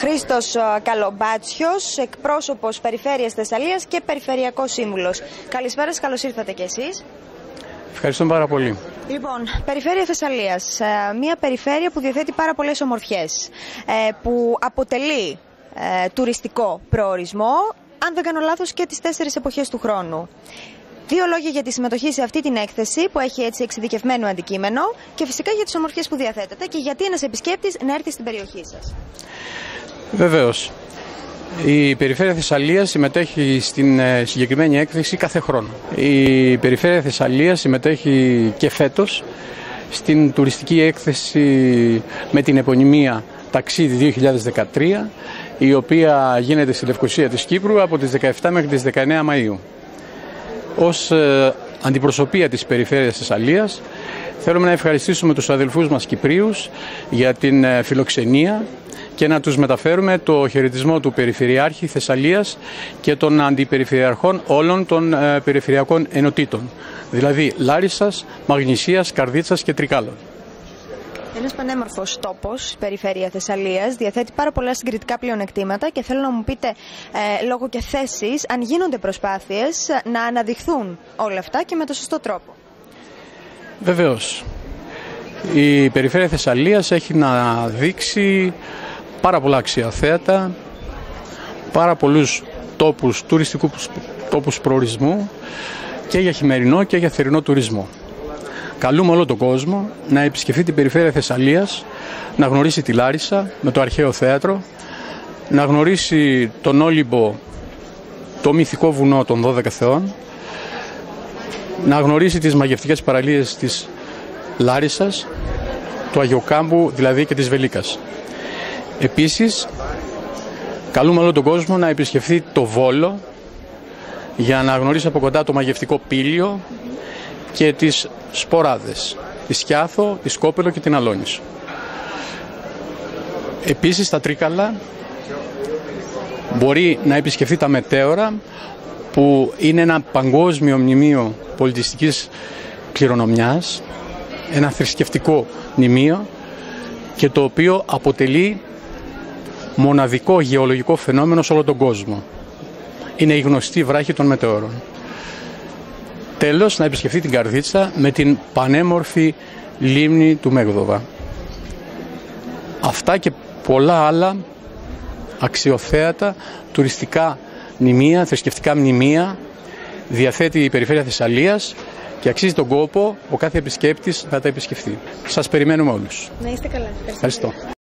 Χρήστος Καλομπάτσιος, εκπρόσωπος Περιφέρειας Θεσσαλίας και Περιφερειακός Σύμβουλος. Καλησπέρα σας, καλώς ήρθατε κι εσείς. Ευχαριστώ πάρα πολύ. Λοιπόν, Περιφέρεια Θεσσαλίας, ε, μια περιφέρεια που διαθέτει πάρα πολλές ομορφιές, ε, που αποτελεί ε, τουριστικό προορισμό, αν δεν κάνω λάθος και τις τέσσερις εποχές του χρόνου. Δύο λόγια για τη συμμετοχή σε αυτή την έκθεση που έχει έτσι εξειδικευμένο αντικείμενο και φυσικά για τις ομορφιές που διαθέτετε και γιατί ένας επισκέπτης να έρθει στην περιοχή σας. Βεβαίως. Η Περιφέρεια Θεσσαλίας συμμετέχει στην ε, συγκεκριμένη έκθεση κάθε χρόνο. Η Περιφέρεια Θεσσαλίας συμμετέχει και φέτος στην τουριστική έκθεση με την επωνυμία Ταξίδι 2013 η οποία γίνεται στη Λευκοσία της Κύπρου από τις 17 μέχρι τις 19 Μαΐου. Ως ε, αντιπροσωπεία της Περιφέρειας Θεσσαλίας θέλουμε να ευχαριστήσουμε τους αδελφούς μας Κυπρίους για την ε, φιλοξενία και να τους μεταφέρουμε το χαιρετισμό του Περιφερειάρχη Θεσσαλίας και των αντιπεριφερειαρχών όλων των ε, περιφερειακών ενωτήτων, δηλαδή Λάρισας, Μαγνησίας, Καρδίτσας και Τρικάλων. Ένας πανέμορφος τόπος, η περιφέρεια Θεσσαλίας, διαθέτει πάρα πολλά συγκριτικά πλεονεκτήματα και θέλω να μου πείτε, ε, λόγω και θέση, αν γίνονται προσπάθειες να αναδειχθούν όλα αυτά και με το σωστό τρόπο. Βεβαίως. Η περιφέρεια Θεσσαλίας έχει να δείξει πάρα πολλά αξιοθέατα, πάρα πολλούς τόπους, τουριστικούς τόπους προορισμού και για χειμερινό και για θερινό τουρισμό. Καλούμε όλο τον κόσμο να επισκεφτεί την περιφέρεια Θεσσαλίας, να γνωρίσει τη Λάρισα με το αρχαίο θέατρο, να γνωρίσει τον Όλυμπο, το μυθικό βουνό των 12 θεών, να γνωρίσει τις μαγευτικές παραλίες της Λάρισας, του Αγιοκάμπου δηλαδή και της Βελίκας. Επίσης, καλούμε όλο τον κόσμο να επισκεφθεί το Βόλο για να γνωρίσει από κοντά το μαγευτικό πύλιο και τις σποράδες, τη Σκιάθο, τη Σκόπελο και την Αλόνισο. Επίσης, τα Τρίκαλα μπορεί να επισκεφθεί τα Μετέωρα που είναι ένα παγκόσμιο μνημείο πολιτιστικής κληρονομιάς, ένα θρησκευτικό μνημείο και το οποίο αποτελεί μοναδικό γεωλογικό φαινόμενο σε όλο τον κόσμο. Είναι η γνωστή βράχη των μετεώρων. Τέλος, να επισκεφθεί την Καρδίτσα με την πανέμορφη λίμνη του Μέγδοβα. Αυτά και πολλά άλλα αξιοθέατα τουριστικά μνημεία, θρησκευτικά μνημεία διαθέτει η Περιφέρεια Θεσσαλίας και αξίζει τον κόπο ο κάθε επισκέπτης να τα επισκεφθεί. Σας περιμένουμε όλους. Να είστε καλά. Ευχαριστώ.